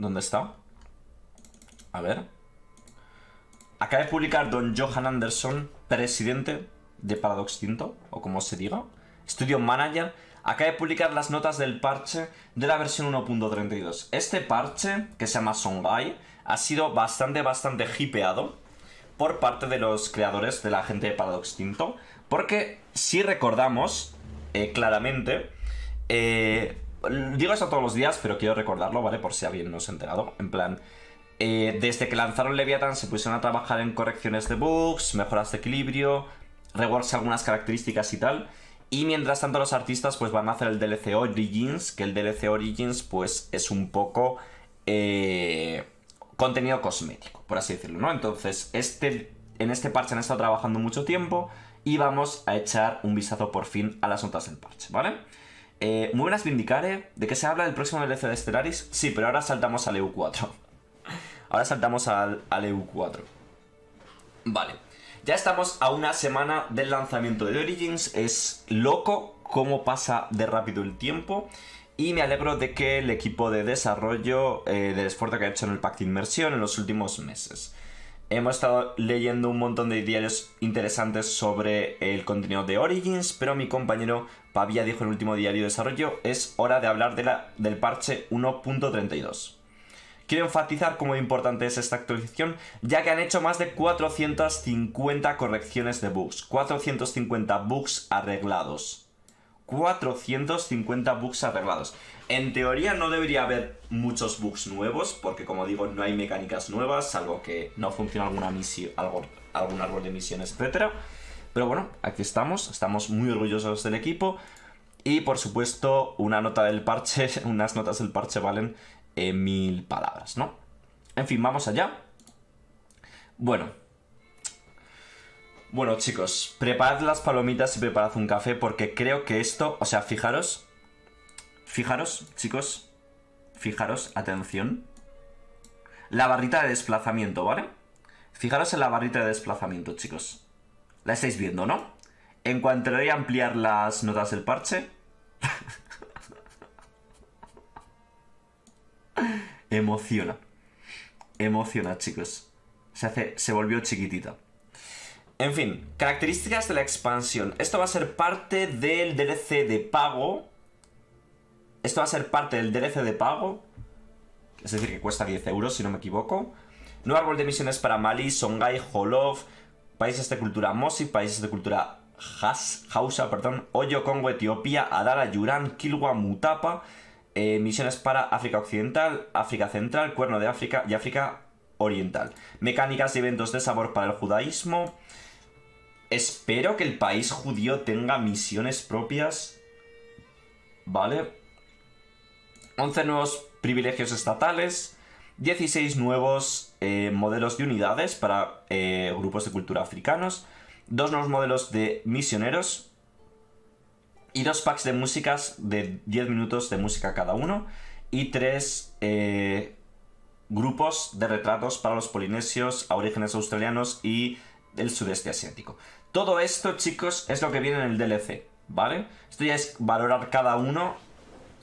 ¿Dónde está? A ver. Acaba de publicar Don Johan Anderson, presidente de Paradox Tinto, o como se diga, Studio Manager, acaba de publicar las notas del parche de la versión 1.32. Este parche, que se llama Songhai, ha sido bastante, bastante hipeado por parte de los creadores de la gente de Paradox Tinto, porque si recordamos eh, claramente, eh, digo esto todos los días, pero quiero recordarlo, ¿vale? Por si alguien no se ha enterado, en plan... Eh, desde que lanzaron Leviathan se pusieron a trabajar en correcciones de bugs, mejoras de equilibrio, reworks algunas características y tal. Y mientras tanto los artistas pues van a hacer el DLC Origins, que el DLC Origins pues es un poco eh, contenido cosmético, por así decirlo, ¿no? Entonces, este, en este parche han estado trabajando mucho tiempo y vamos a echar un vistazo por fin a las notas del parche, ¿vale? Eh, muy buenas Vindicare, ¿de qué se habla del próximo DLC de Stellaris? Sí, pero ahora saltamos al EU4. Ahora saltamos al, EU4. Vale. Ya estamos a una semana del lanzamiento de Origins. Es loco cómo pasa de rápido el tiempo. Y me alegro de que el equipo de desarrollo eh, del esfuerzo que ha hecho en el pack de inmersión en los últimos meses. Hemos estado leyendo un montón de diarios interesantes sobre el contenido de Origins, pero mi compañero Pavia dijo en el último diario de desarrollo, es hora de hablar de la, del parche 1.32. Quiero enfatizar cómo importante es esta actualización, ya que han hecho más de 450 correcciones de bugs. 450 bugs arreglados. 450 bugs arreglados. En teoría no debería haber muchos bugs nuevos, porque como digo, no hay mecánicas nuevas, salvo que no funciona alguna misión, algún árbol de misiones, etc. Pero bueno, aquí estamos, estamos muy orgullosos del equipo. Y por supuesto, una nota del parche, unas notas del parche valen en mil palabras, ¿no? En fin, vamos allá. Bueno. Bueno, chicos, preparad las palomitas y preparad un café porque creo que esto, o sea, fijaros, fijaros, chicos, fijaros, atención. La barrita de desplazamiento, ¿vale? Fijaros en la barrita de desplazamiento, chicos. La estáis viendo, ¿no? En cuanto le a ampliar las notas del parche... Emociona. Emociona, chicos. Se, hace, se volvió chiquitita. En fin, características de la expansión. Esto va a ser parte del DLC de pago. Esto va a ser parte del DLC de pago. Es decir, que cuesta 10 euros, si no me equivoco. Nuevo árbol de misiones para Mali, Songhai, Holov, países de cultura Mosi, países de cultura Hausa, perdón, Oyo, Congo, Etiopía, Adara, Yuran, Kilwa, Mutapa, eh, misiones para África Occidental, África Central, Cuerno de África y África Oriental. Mecánicas y eventos de sabor para el judaísmo. Espero que el país judío tenga misiones propias. ¿Vale? 11 nuevos privilegios estatales. 16 nuevos eh, modelos de unidades para eh, grupos de cultura africanos. Dos nuevos modelos de misioneros y dos packs de músicas de 10 minutos de música cada uno y tres eh, grupos de retratos para los polinesios, orígenes australianos y del sudeste asiático. Todo esto, chicos, es lo que viene en el DLC, ¿vale? Esto ya es valorar cada uno.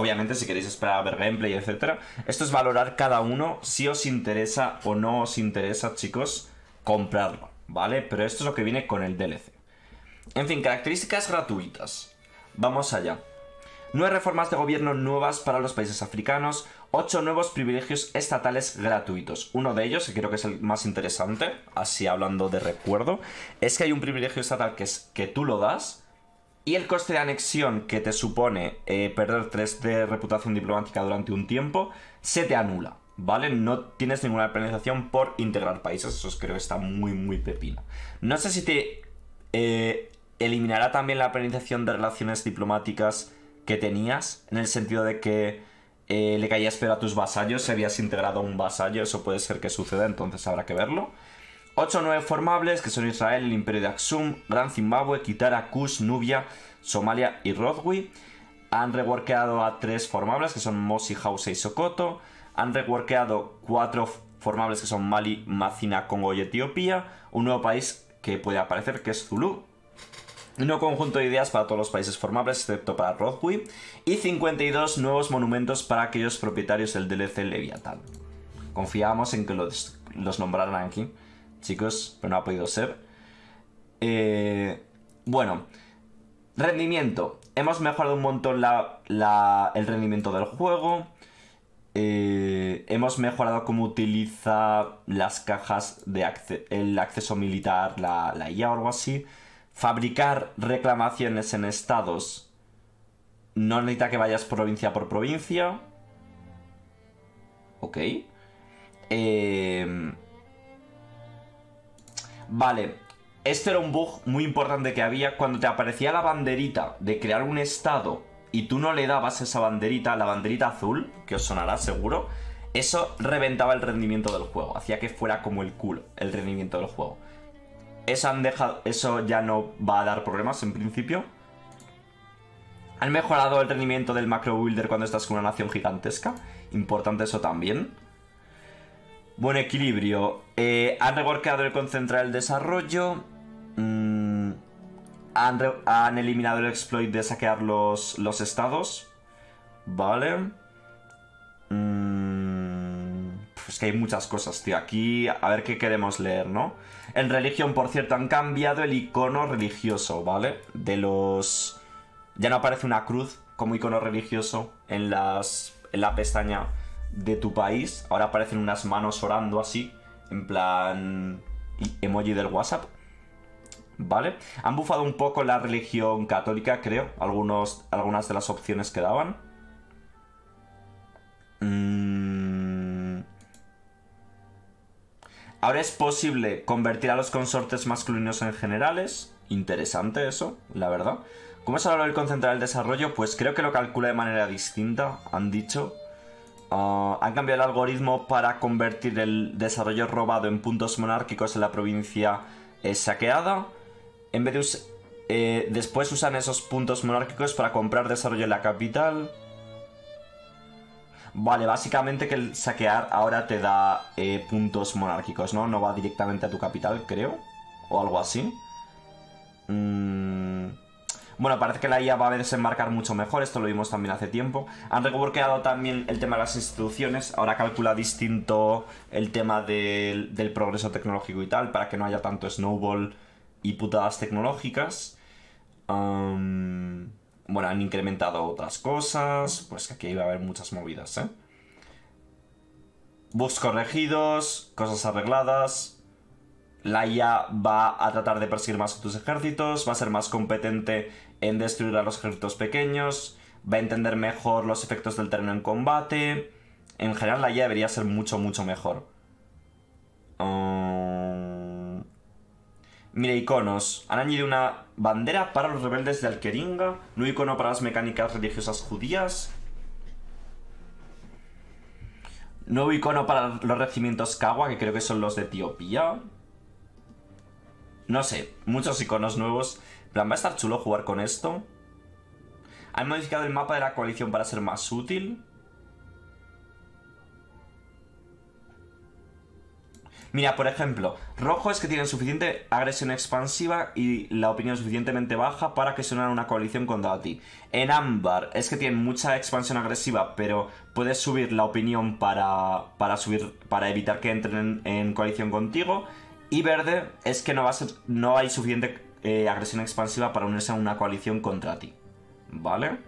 Obviamente, si queréis esperar a ver gameplay, etc. Esto es valorar cada uno si os interesa o no os interesa, chicos, comprarlo, ¿vale? Pero esto es lo que viene con el DLC. En fin, características gratuitas. Vamos allá. Nueve reformas de gobierno nuevas para los países africanos, ocho nuevos privilegios estatales gratuitos. Uno de ellos, que creo que es el más interesante, así hablando de recuerdo, es que hay un privilegio estatal que es que tú lo das y el coste de anexión que te supone eh, perder 3 de reputación diplomática durante un tiempo se te anula. ¿Vale? No tienes ninguna penalización por integrar países. Eso creo que está muy, muy pepino. No sé si te eh, eliminará también la penalización de relaciones diplomáticas que tenías, en el sentido de que eh, le caías pero a tus vasallos, si habías integrado un vasallo, eso puede ser que suceda, entonces habrá que verlo. 8 o 9 formables, que son Israel, el Imperio de Aksum, Gran Zimbabue, Kitara, Kush, Nubia, Somalia y Rodwi. Han reworkeado a 3 formables, que son Mosi, Hausa y Sokoto. Han reworkeado 4 formables, que son Mali, Macina, Congo y Etiopía. Un nuevo país que puede aparecer, que es Zulu, Un nuevo conjunto de ideas para todos los países formables, excepto para Rothway. Y 52 nuevos monumentos para aquellos propietarios del DLC Leviathan. Confiábamos en que los, los nombraran aquí, chicos, pero no ha podido ser. Eh, bueno, rendimiento. Hemos mejorado un montón el rendimiento del juego. Eh, hemos mejorado cómo utiliza las cajas de el acceso militar, la, la IA o algo así. Fabricar reclamaciones en estados no necesita que vayas provincia por provincia. Ok. Eh, vale. Esto era un bug muy importante que había cuando te aparecía la banderita de crear un estado y tú no le dabas esa banderita, la banderita azul, que os sonará seguro, eso reventaba el rendimiento del juego, hacía que fuera como el culo el rendimiento del juego. Eso, han dejado, eso ya no va a dar problemas en principio. Han mejorado el rendimiento del macro builder cuando estás con una nación gigantesca. Importante eso también. Buen equilibrio. Eh, han reworkado el concentrar el desarrollo. Mm, han, eliminado el exploit de saquear los, los estados. Vale. Mm, es que hay muchas cosas, tío. Aquí, a ver qué queremos leer, ¿no? En religión, por cierto, han cambiado el icono religioso, ¿vale? De los... Ya no aparece una cruz como icono religioso en, las, en la pestaña de tu país. Ahora aparecen unas manos orando así, en plan emoji del WhatsApp. ¿Vale? Han bufado un poco la religión católica, creo. Algunos, algunas de las opciones que daban. Mm. Ahora es posible convertir a los consortes masculinos en generales. Interesante eso, la verdad. ¿Cómo es ahora el concentrar el desarrollo? Pues creo que lo calcula de manera distinta, han dicho. Ah, han cambiado el algoritmo para convertir el desarrollo robado en puntos monárquicos en la provincia eh, saqueada. En vez de eh, después usan esos puntos monárquicos para comprar desarrollo en la capital. Vale, básicamente que el saquear ahora te da eh, puntos monárquicos, ¿no? No va directamente a tu capital, creo. O algo así. Mmm... Bueno, parece que la IA va a desembarcar mucho mejor, esto lo vimos también hace tiempo. Han reworkado también el tema de las instituciones, ahora calcula distinto el tema del, progreso tecnológico y tal, para que no haya tanto snowball y putadas tecnológicas. bueno, han incrementado otras cosas, pues que aquí iba a haber muchas movidas, ¿eh? Bugs corregidos, cosas arregladas, la IA va a tratar de perseguir más a tus ejércitos, va a ser más competente en destruir a los ejércitos pequeños, va a entender mejor los efectos del terreno en combate. En general la IA debería ser mucho, mucho mejor. Um, mira, iconos. Han añadido una bandera para los rebeldes de Alkeringa, un icono para las mecánicas religiosas judías, nuevo icono para los regimientos Kawa, que creo que son los de Etiopía. No sé, muchos iconos nuevos. plan, va a estar chulo jugar con esto. Han modificado el mapa de la coalición para ser más útil. Mira, por ejemplo, rojo es que tienen suficiente agresión expansiva y la opinión suficientemente baja para que se unan a una coalición contra ti. En ámbar es que tienen mucha expansión agresiva, pero puedes subir la opinión para, para, subir, para evitar que entren en coalición contigo. Y verde es que no, va a ser, no hay suficiente eh, agresión expansiva para unirse a una coalición contra ti. ¿Vale?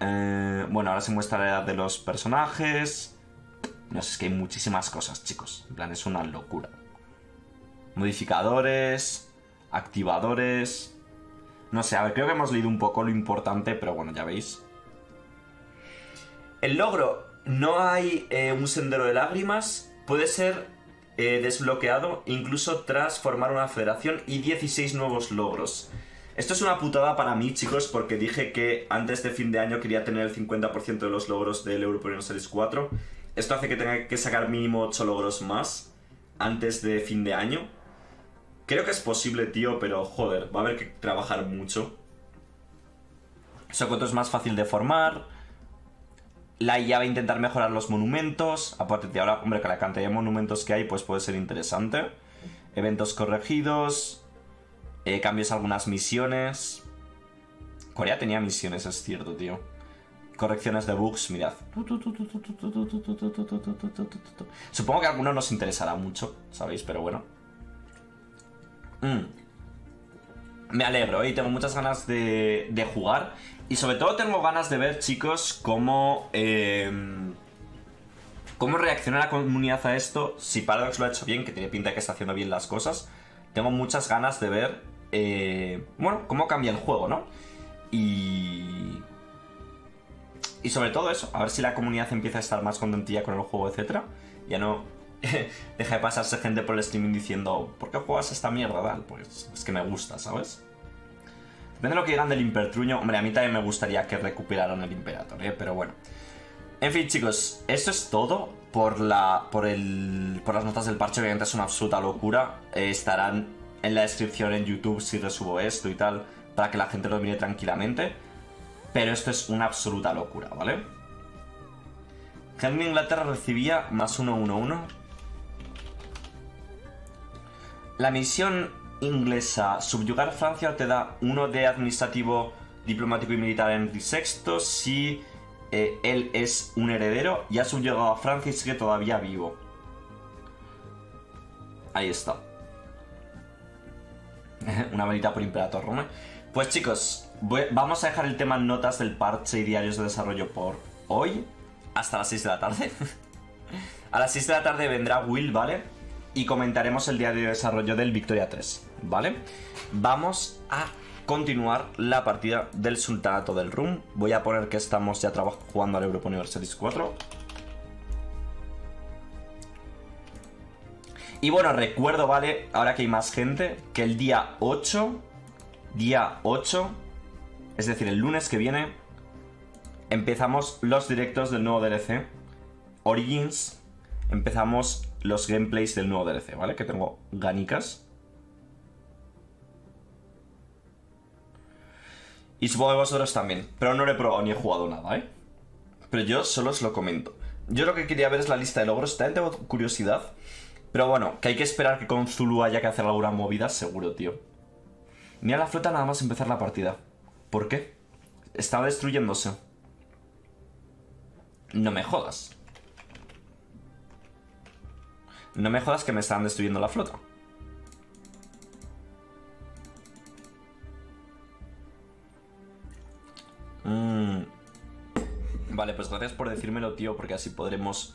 Eh, bueno, ahora se muestra la edad de los personajes. No sé, es que hay muchísimas cosas, chicos. En plan, es una locura. Modificadores, activadores. No sé, a ver, creo que hemos leído un poco lo importante, pero bueno, ya veis. El logro, no hay eh, un sendero de lágrimas. Puede ser desbloqueado incluso tras formar una federación y 16 nuevos logros. Esto es una putada para mí, chicos, porque dije que antes de fin de año quería tener el 50% de los logros del European Series 4. Esto hace que tenga que sacar mínimo 8 logros más antes de fin de año. Creo que es posible, tío, pero joder, va a haber que trabajar mucho. Socoto es más fácil de formar. La IA va a intentar mejorar los monumentos. Aparte de ahora, hombre, que la cantidad de monumentos que hay, pues puede ser interesante. Eventos corregidos. Eh, cambios a algunas misiones. Corea tenía misiones, es cierto, tío. Correcciones de bugs, mirad. Supongo que a algunos nos interesará mucho, ¿sabéis? Pero bueno. Mm. Me alegro, y tengo muchas ganas de, de, jugar. Y sobre todo tengo ganas de ver, chicos, cómo... Eh, cómo reacciona la comunidad a esto. Si Paradox lo ha hecho bien, que tiene pinta de que está haciendo bien las cosas. Tengo muchas ganas de ver... Eh, bueno, cómo cambia el juego, ¿no? Y... Y sobre todo eso, a ver si la comunidad empieza a estar más contentilla con el juego, etc. Ya no deja de pasarse gente por el streaming diciendo, ¿por qué juegas esta mierda, tal? Pues es que me gusta, ¿sabes? Depende de lo que digan del Impertruño. Hombre, a mí también me gustaría que recuperaran el Imperator, ¿eh? Pero bueno. En fin, chicos, esto es todo por, la, por, el, por las notas del parche. Obviamente es una absoluta locura. Eh, estarán en la descripción en YouTube si resubo esto y tal, para que la gente lo mire tranquilamente. Pero esto es una absoluta locura, ¿vale? Henry Inglaterra recibía más 1-1-1. La misión inglesa subyugar Francia te da uno de administrativo, diplomático y militar en VI si eh, él es un heredero y ha subyugado a Francia y sigue todavía vivo. Ahí está. Una velita por Imperator Rome. Pues chicos, vamos a dejar el tema notas del parche y diarios de desarrollo por hoy. Hasta las 6 de la tarde. a las 6 de la tarde vendrá Will, ¿vale? Y comentaremos el diario de desarrollo del Victoria 3, ¿vale? Vamos a continuar la partida del Sultanato del Rum. Voy a poner que estamos ya jugando al Europa Universalis 4. Y bueno, recuerdo, ¿vale? Ahora que hay más gente, que el día 8, día 8, es decir, el lunes que viene, empezamos los directos del nuevo DLC, Origins, empezamos los gameplays del nuevo DLC, ¿vale? Que tengo ganicas. Y supongo que vosotros también. Pero no lo he probado ni he jugado nada, ¿eh? Pero yo solo os lo comento. Yo lo que quería ver es la lista de logros. También tengo curiosidad. Pero bueno, que hay que esperar que con Zulu haya que hacer alguna movida, seguro, tío. Ni a la flota nada más empezar la partida. ¿Por qué? Estaba destruyéndose. No me jodas. No me jodas que me estaban destruyendo la flota. Mm. Vale, pues gracias por decírmelo, tío, porque así podremos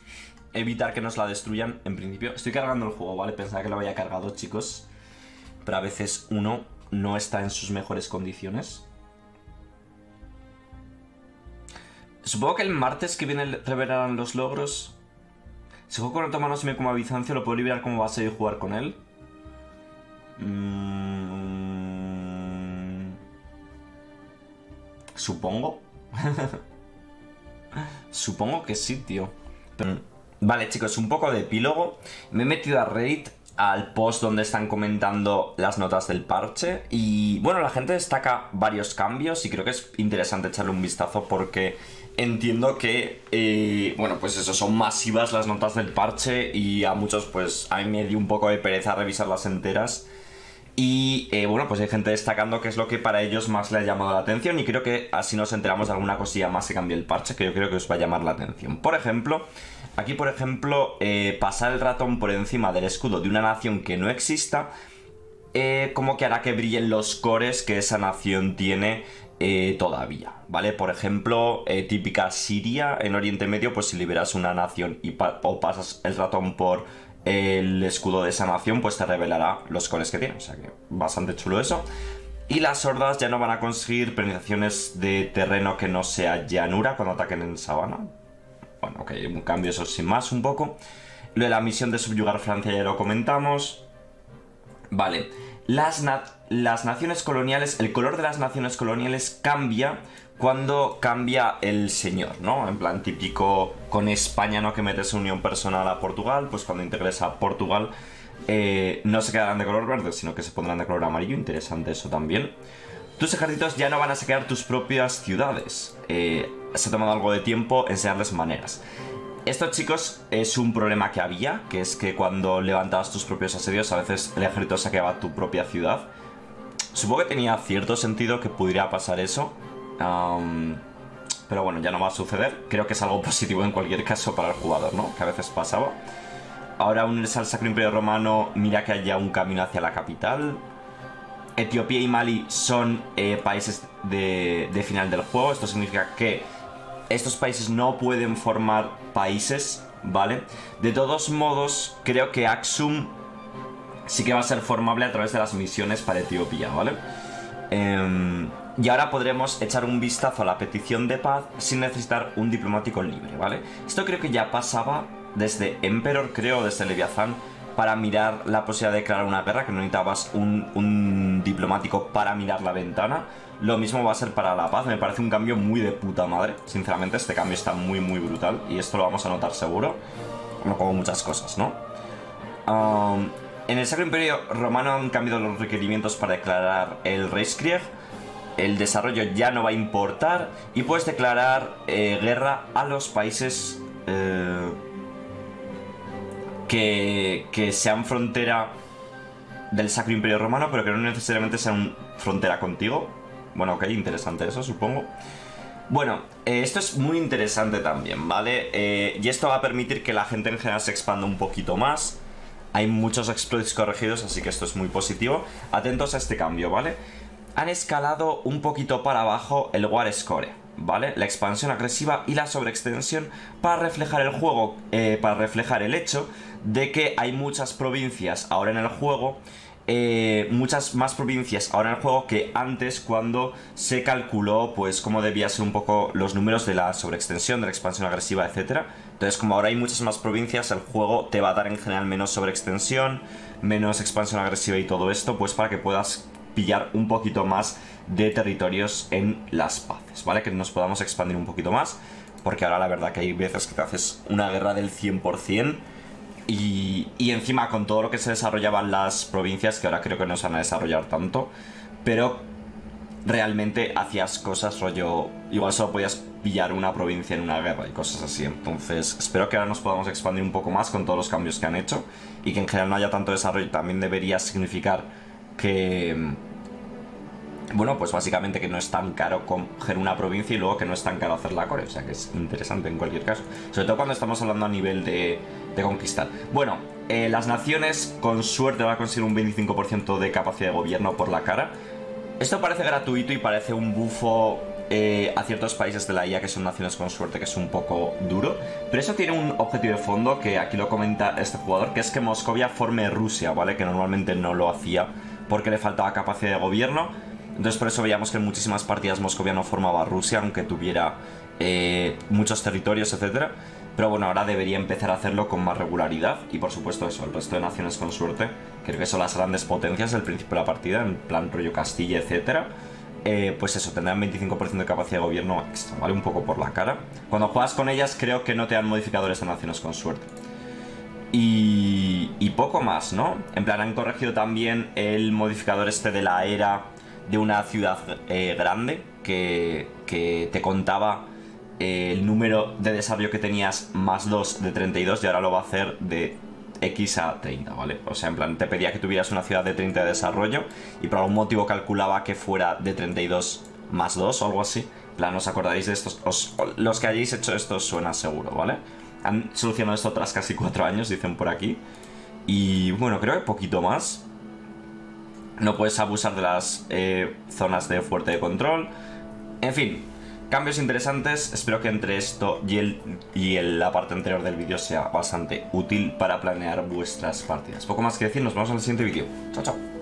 evitar que nos la destruyan. En principio, estoy cargando el juego, ¿vale? Pensaba que lo había cargado, chicos. Pero a veces uno no está en sus mejores condiciones. Supongo que el martes que viene revelarán los logros. Si juego con otomanos y me como a Bizancio, ¿lo puedo liberar como base y jugar con él? Mm. Supongo. Supongo que sí, tío. Vale, chicos, un poco de epílogo. Me he metido a Reddit al post donde están comentando las notas del parche y bueno, la gente destaca varios cambios y creo que es interesante echarle un vistazo porque entiendo que, eh, bueno, pues eso, son masivas las notas del parche y a muchos pues a mí me dio un poco de pereza revisarlas enteras y eh, bueno, pues hay gente destacando qué es lo que para ellos más le ha llamado la atención y creo que así nos enteramos de alguna cosilla más que cambie el parche que yo creo que os va a llamar la atención. Por ejemplo, aquí por ejemplo, eh, pasar el ratón por encima del escudo de una nación que no exista, eh, como que hará que brillen los cores que esa nación tiene todavía, ¿vale? Por ejemplo, típica Siria en Oriente Medio, pues si liberas una nación y o pasas el ratón por el escudo de esa nación pues te revelará los cores que tiene. O sea que bastante chulo eso. Y las hordas ya no van a conseguir penetraciones de terreno que no sea llanura cuando ataquen en sabana. Bueno, ok, un cambio eso sin más un poco. Lo de la misión de subyugar Francia ya lo comentamos. Vale, las, naciones coloniales, el color de las naciones coloniales cambia cuando cambia el señor, ¿no? En plan típico con España, ¿no? Que metes unión personal a Portugal, pues cuando integres a Portugal eh, no se quedarán de color verde, sino que se pondrán de color amarillo. Interesante eso también. Tus ejércitos ya no van a saquear tus propias ciudades. Eh, se ha tomado algo de tiempo enseñarles maneras. Esto, chicos, es un problema que había, que es que cuando levantabas tus propios asedios, a veces el ejército saqueaba tu propia ciudad Supongo que tenía cierto sentido que pudiera pasar eso. pero bueno, ya no va a suceder. Creo que es algo positivo en cualquier caso para el jugador, ¿no? Que a veces pasaba. Ahora unirse al Sacro Imperio Romano, mira que haya un camino hacia la capital. Etiopía y Mali son eh, países de, de final del juego. Esto significa que estos países no pueden formar países, ¿vale? De todos modos, creo que Axum sí que va a ser formable a través de las misiones para Etiopía, ¿vale? Em, y ahora podremos echar un vistazo a la petición de paz sin necesitar un diplomático libre, ¿vale? Esto creo que ya pasaba desde Emperor, creo, desde Leviathan, para mirar la posibilidad de declarar una guerra, que no necesitabas un, diplomático para mirar la ventana. Lo mismo va a ser para la paz, me parece un cambio muy de puta madre. Sinceramente, este cambio está muy, muy brutal y esto lo vamos a notar seguro. Como muchas cosas, ¿no? en el Sacro Imperio Romano han cambiado los requerimientos para declarar el Reichskrieg. El desarrollo ya no va a importar y puedes declarar eh, guerra a los países eh, que, sean frontera del Sacro Imperio Romano, pero que no necesariamente sean frontera contigo. Bueno, ok, interesante eso, supongo. Bueno, eh, esto es muy interesante también, ¿vale? Eh, y esto va a permitir que la gente en general se expanda un poquito más. Hay muchos exploits corregidos, así que esto es muy positivo. Atentos a este cambio, ¿vale? Han escalado un poquito para abajo el War Score. ¿Vale? La expansión agresiva y la sobreextensión para reflejar el juego, eh, para reflejar el hecho de que hay muchas provincias ahora en el juego, eh, muchas más provincias ahora en el juego que antes cuando se calculó pues cómo debía ser un poco los números de la sobreextensión, de la expansión agresiva, etc. Entonces como ahora hay muchas más provincias, el juego te va a dar en general menos sobreextensión, menos expansión agresiva y todo esto, pues para que puedas pillar un poquito más de territorios en las paces, ¿vale? Que nos podamos expandir un poquito más, porque ahora la verdad que hay veces que te haces una guerra del 100% y, y encima con todo lo que se desarrollaban las provincias, que ahora creo que no se van a desarrollar tanto, pero realmente hacías cosas rollo, igual solo podías pillar una provincia en una guerra y cosas así. Entonces, espero que ahora nos podamos expandir un poco más con todos los cambios que han hecho y que en general no haya tanto desarrollo. También debería significar que bueno, pues básicamente que no es tan caro coger una provincia y luego que no es tan caro hacer la core, o sea que es interesante en cualquier caso, sobre todo cuando estamos hablando a nivel de, conquistar. Bueno, eh, las naciones con suerte van a conseguir un 25% de capacidad de gobierno por la cara. Esto parece gratuito y parece un bufo eh, a ciertos países de la IA que son naciones con suerte, que es un poco duro. Pero eso tiene un objetivo de fondo que aquí lo comenta este jugador, que es que Moscovia forme Rusia, ¿vale? Que normalmente no lo hacía porque le faltaba capacidad de gobierno entonces por eso veíamos que en muchísimas partidas Moscovia no formaba Rusia, aunque tuviera eh, muchos territorios, etc. Pero bueno, ahora debería empezar a hacerlo con más regularidad. Y por supuesto eso, el resto de naciones con suerte. Creo que son las grandes potencias del principio de la partida, en plan rollo Castilla, etc. Eh, pues eso, tendrán 25% de capacidad de gobierno extra, ¿vale? Un poco por la cara. Cuando juegas con ellas creo que no te dan modificadores de naciones con suerte. Y, y poco más, ¿no? En plan, han corregido también el modificador este de la era de una ciudad eh, grande que, te contaba eh, el número de desarrollo que tenías más 2 de 32 y ahora lo va a hacer de X a 30, ¿vale? O sea, en plan, te pedía que tuvieras una ciudad de 30 de desarrollo y por algún motivo calculaba que fuera de 32 más 2 o algo así. En plan, ¿os acordaréis de estos? los que hayáis hecho esto suena seguro, ¿vale? Han solucionado esto tras casi 4 años, dicen por aquí. Y bueno, creo que poquito más no puedes abusar de las eh, zonas de fuerte de control. En fin, cambios interesantes. Espero que entre esto y, el, y la parte anterior del vídeo sea bastante útil para planear vuestras partidas. Poco más que decir, nos vemos en el siguiente vídeo. Chao, chao.